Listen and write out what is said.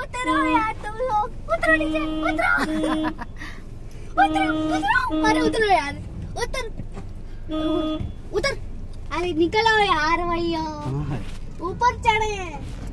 उतरो यार तुम लोग। उतरो नीचे उतरो। उतरो उतरो। अरे उतरो यार। उतर। उतर। अरे निकलो यार भैया। ऊपर चढ़े।